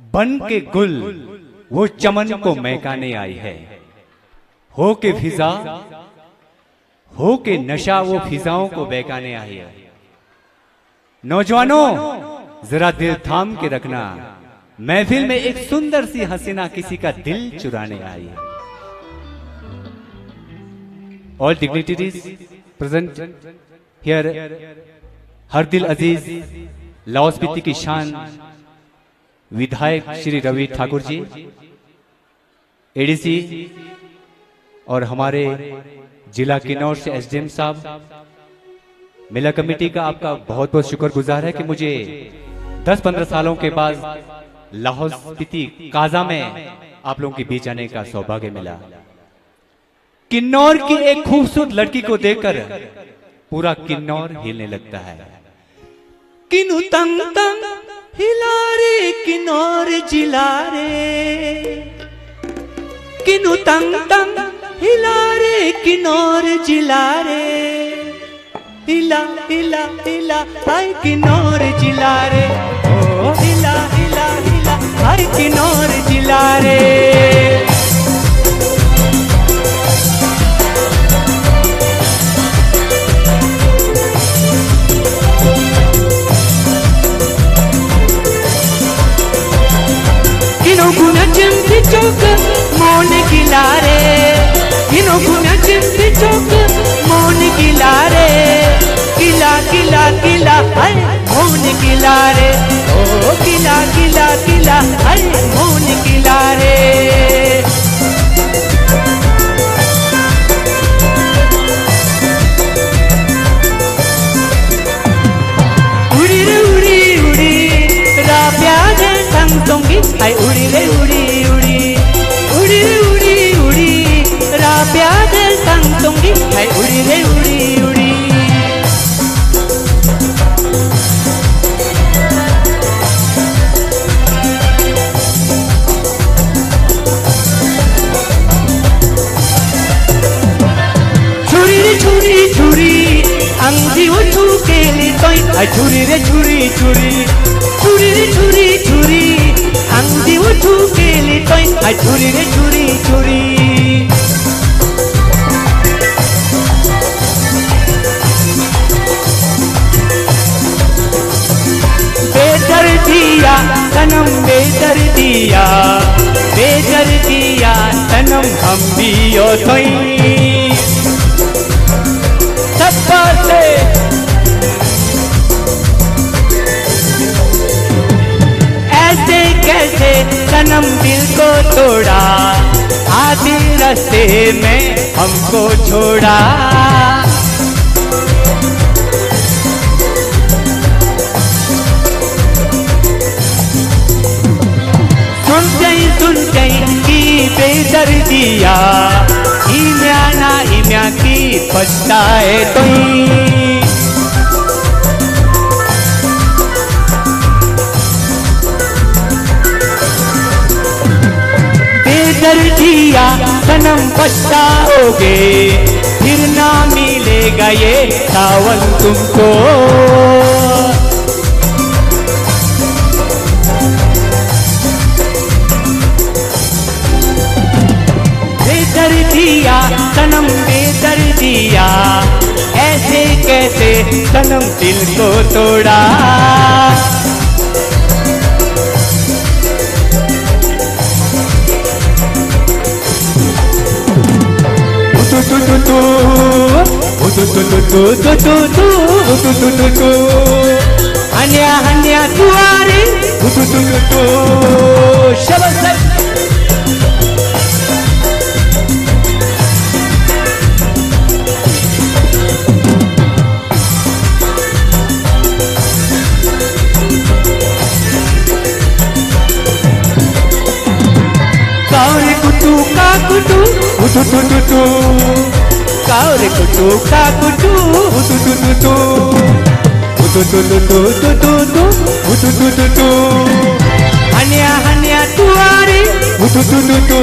बन के गुल वो चमन को महकाने आई है। हो। के फिजा हो के नशा वो फिजाओं को बहकाने आई है। नौजवानों जरा दिल थाम के रखना। महफिल में एक सुंदर सी हसीना किसी का दिल चुराने आई है। ऑल डिग्निटरीज प्रेजेंट हियर हर दिल अज़ीज़ लाहौल स्पीति की शान। विधायक श्री रवि ठाकुर जी एडीसी और हमारे जिला किन्नौर से एसडीएम साहब। मेला कमेटी का आपका बहुत बहुत शुक्रगुजार है कि मुझे 10-15 सालों के बाद लाहौल स्पीति काजा में आप लोगों के बीच आने का सौभाग्य मिला। किन्नौर की एक खूबसूरत लड़की को देखकर पूरा किन्नौर हिलने लगता है। किनु तंग तंग हिला रे किन्नौर जिला रे किनु तंग तंग हिला रे किन्नौर जिला रे हिला हिला हिला, हाय, किन्नौर जिला रे ओ, हिला। चौक किला रे किला किला किला किला रे ओ, किला किला किला किला रे उड़ी रे, उड़ी उड़ी उड़ी उड़ी उड़ी। उड़ी रे, उड़ी जाऊँगी मैं उड़ी रे, उड़ी उड़ी। छुरी रे, छुरी छुरी अंधी हो छूके ली तो छुरी रे, छुरी छुरी छुरी रे, छुरी छुरी अंधी हो छूके ली तो छुरी रे, छुरी छुरी। सनम बेदर दिया बेदर दिया सनम हम भी ओ ऐसे कैसे सनम दिल को तोड़ा, आधे रस्ते में हमको छोड़ा। सुन की बेदर्दिया। इम्या ना इम्या की पछताए तुई। बेदर्दिया सनम पछताओगे, फिर ना मिलेगा ये सावन तुमको। सनम दिल को तोड़ा तू तू तू तू तू तू तू तू तू तू तू तू तू तू तू तू तू तू तू కావరి కుట్టు కాకుటు ఉటుటుటుటు కావరి కుట్టు కాకుటు ఉటుటుటుటు ఉటుటుటుటుటుటుటు ఉటుటుటుటు హన్యా హన్యా తువారి ఉటుటుటుటు